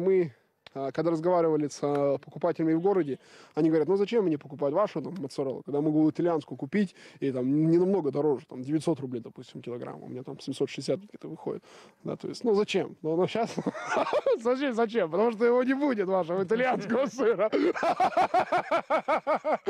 Мы, а, когда разговаривали с а, покупателями в городе, они говорят, ну зачем мне покупать вашу там моцареллу, когда могу итальянскую купить, и там не намного дороже, там 900 рублей, допустим, килограмм, у меня там 760 где-то выходит. Да, то есть, ну зачем? Ну, ну сейчас, зачем, зачем? Потому что его не будет, вашего итальянского сыра.